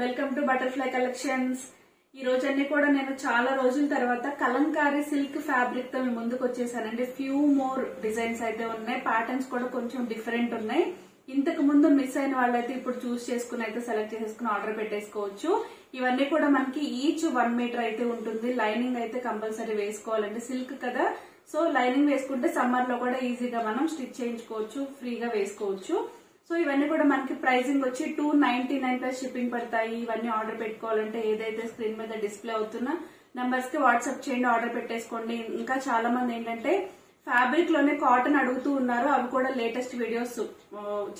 Welcome to butterfly collections. ఈ రోజు అన్ని కూడా నేను చాలా రోజుల తర్వాత కలంకారీ సిల్క్ ఫ్యాబ్రిక్తో మీ ముందుకు వచ్చేసానండి. ఫ్యూ మోర్ డిజైన్స్ అయితే ఉన్నాయి. ప్యాటర్న్స్ కూడా కొంచెం డిఫరెంట్ ఉన్నాయి. ఇంతకు ముందు మిస్ అయిన వాళ్ళైతే ఇప్పుడు చూస్ చేసుకుని అయితే సెలెక్ట్ చేసేసుకుని ఆర్డర్ పెట్టేసుకోవచ్చు. ఇవన్నీ కూడా మనకి ఈచ్ వన్ మీటర్ అయితే ఉంటుంది. లైనింగ్ అయితే కంపల్సరీ వేసుకోవాలండి. సిల్క్ కదా. సో లైనింగ్ వేసుకుంటే సమ్మర్లో కూడా ఈజీగా మనం స్టిచ్ చేయించుకోవచ్చు. ఫ్రీగా వేసుకోవచ్చు. సో ఇవన్నీ కూడా మనకి ప్రైసింగ్ వచ్చి two ninety nine plus shipping పడతాయి. ఇవన్నీ ఆర్డర్ పెట్టుకోవాలంటే ఏదైతే స్క్రీన్ మీద డిస్ప్లే అవుతున్నా నెంబర్స్కి వాట్సాప్ చేయండి ఆర్డర్ పెట్టేసుకోండి. ఇంకా చాలా మంది ఏంటంటే ఫ్యాబ్రిక్లోనే కాటన్ అడుగుతూ ఉన్నారు. అవి కూడా లేటెస్ట్ వీడియోస్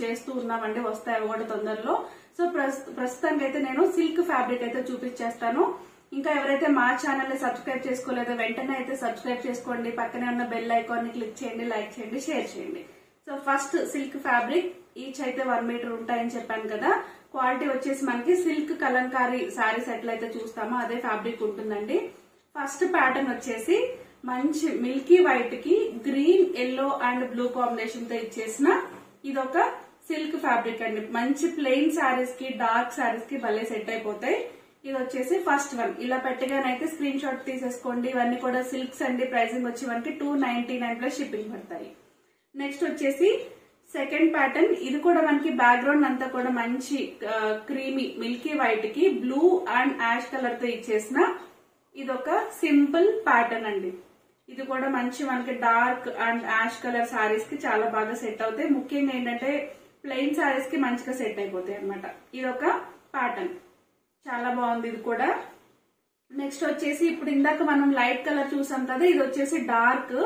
చేస్తూ ఉన్నామండి. వస్తాయి అవి కూడా తొందరలో. సో ప్రస్- ప్రస్తుతానికి అయితే నేను సిల్క్ ఫ్యాబ్రిక్ అయితే చూపించేస్తాను. ఇంకా ఎవరైతే మా ఛానల్ని సబ్స్క్రైబ్ చేసుకోలేదో వెంటనే అయితే సబ్స్క్రైబ్ చేసుకోండి. పక్కనే ఉన్న బెల్ ఐకాన్ని క్లిక్ చేయండి లైక్ చేయండి షేర్ చేయండి. So first silk fabric each అయితే వన్ మీటర్ ఉంటాయని చెప్పాను కదా. క్వాలిటీ వచ్చేసి మనకి సిల్క్ కలంకారీ శారీస్ ఎట్లయితే చూస్తామో అదే ఫ్యాబ్రిక్ ఉంటుందండి. ఫస్ట్ ప్యాటర్న్ వచ్చేసి మంచి మిల్కీ వైట్కి గ్రీన్ ఎల్లో అండ్ బ్లూ కాంబినేషన్తో ఇచ్చేసిన ఇది ఒక సిల్క్ ఫ్యాబ్రిక్ అండి. మంచి ప్లెయిన్ శారీస్కి డార్క్ శారీస్కి భలే సెట్ అయిపోతాయి. ఇది వచ్చేసి ఫస్ట్ వన్ ఇలా పెట్టగానైతే స్క్రీన్ షాట్ తీసేసుకోండి. ఇవన్నీ కూడా సిల్క్స్ అండి. ప్రైసింగ్ వచ్చి మనకి two ninety nine plus shipping పడతాయి. నెక్స్ట్ వచ్చేసి సెకండ్ ప్యాటర్న్. ఇది కూడా మనకి బ్యాక్గ్రౌండ్ అంతా కూడా మంచి క్రీమీ మిల్కీ వైట్కి బ్లూ అండ్ యాష్ కలర్తో ఇచ్చేసిన ఇది ఒక సింపుల్ ప్యాటర్న్ అండి. ఇది కూడా మంచి మనకి డార్క్ అండ్ యాష్ కలర్ సారీస్కి చాలా బాగా సెట్ అవుతాయి. ముఖ్యంగా ఏంటంటే ప్లెయిన్ సారీస్కి మంచిగా సెట్ అయిపోతాయి అనమాట ఇది ఒక ప్యాటర్న్. చాలా బాగుంది ఇది కూడా. నెక్స్ట్ వచ్చేసి ఇప్పుడు ఇందాక మనం లైట్ కలర్ చూసాం కదా ఇది వచ్చేసి డార్క్.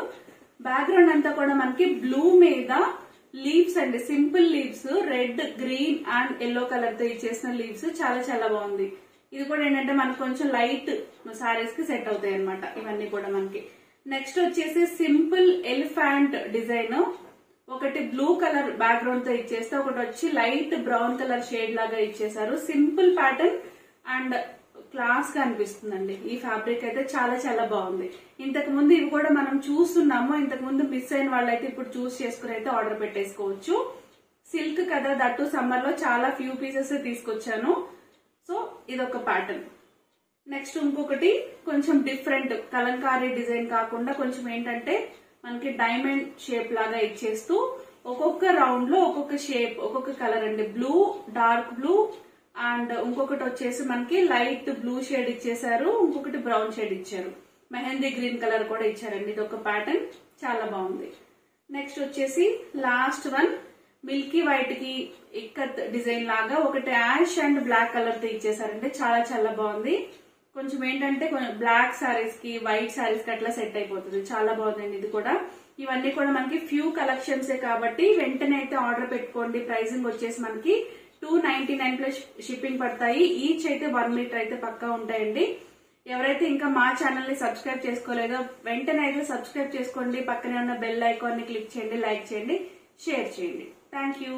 బ్యాక్గ్రౌండ్ అంతా కూడా మనకి బ్లూ మీద లీవ్స్ అండి. Simple leaves red green and yellow కలర్తో ఇచ్చేసిన లీవ్స్ చాలా చాలా బాగుంది. ఇది కూడా ఏంటంటే మనకు కొంచెం లైట్ సారీస్కి సెట్ అవుతాయి అనమాట ఇవన్నీ కూడా మనకి. నెక్స్ట్ వచ్చేసి సింపుల్ ఎలిఫాంట్ డిజైన్ ఒకటి బ్లూ కలర్ బ్యాక్గ్రౌండ్తో ఇచ్చేస్తే ఒకటి వచ్చి లైట్ బ్రౌన్ కలర్ షేడ్ లాగా ఇచ్చేసారు సింపుల్ ప్యాటర్న్ అండ్ క్లాస్గా అనిపిస్తుందండి. ఈ ఫ్యాబ్రిక్ అయితే చాలా చాలా బాగుంది. ఇంతకు ముందు ఇవి కూడా మనం చూస్తున్నాము. ఇంతకు ముందు మిస్ అయిన వాళ్ళైతే ఇప్పుడు చూస్ చేసుకుని అయితే ఆర్డర్ పెట్టేసుకోవచ్చు. సిల్క్ కదా దట్టు సమ్మర్లో చాలా ఫ్యూ పీసెస్ తీసుకొచ్చాను. సో ఇదొక ప్యాటర్న్ నెక్స్ట్ ఇంకొకటి కొంచెం డిఫరెంట్ కలంకారీ డిజైన్ కాకుండా కొంచెం ఏంటంటే మనకి డైమండ్ షేప్ లాగా ఇచ్చేస్తూ ఒక్కొక్క రౌండ్లో ఒక్కొక్క షేప్ ఒక్కొక్క కలర్ అండి. బ్లూ డార్క్ బ్లూ అండ్ ఇంకొకటి వచ్చేసి మనకి లైట్ బ్లూ షేడ్ ఇచ్చేసారు ఇంకొకటి బ్రౌన్ షేడ్ ఇచ్చారు. మెహందీ గ్రీన్ కలర్ కూడా ఇచ్చారండి ఇది ఒక ప్యాటర్న్. చాలా బాగుంది. నెక్స్ట్ వచ్చేసి లాస్ట్ వన్ మిల్కీ వైట్కి ఇక్కత్ డిజైన్ లాగా ఒకటి యాష్ అండ్ బ్లాక్ కలర్తో ఇచ్చేసారంటే చాలా చాలా బాగుంది. కొంచెం ఏంటంటే కొంచెం బ్లాక్ సారీస్కి వైట్ సారీస్కి అట్లా సెట్ అయిపోతుంది. చాలా బాగుందండి ఇది కూడా. ఇవన్నీ కూడా మనకి ఫ్యూ కలెక్షన్స్ కాబట్టి వెంటనే అయితే ఆర్డర్ పెట్టుకోండి. ప్రైజింగ్ వచ్చేసి మనకి two ninety nine plus shipping పడతాయి. ఈచ్ అయితే వన్ మీటర్ అయితే పక్కా ఉంటాయండి. ఎవరైతే ఇంకా మా ఛానల్ని సబ్స్క్రైబ్ చేసుకోలేదో వెంటనే అయితే సబ్స్క్రైబ్ చేసుకోండి. పక్కనే ఉన్న బెల్ ఐకాన్ని క్లిక్ చేయండి లైక్ చేయండి షేర్ చేయండి. Thank you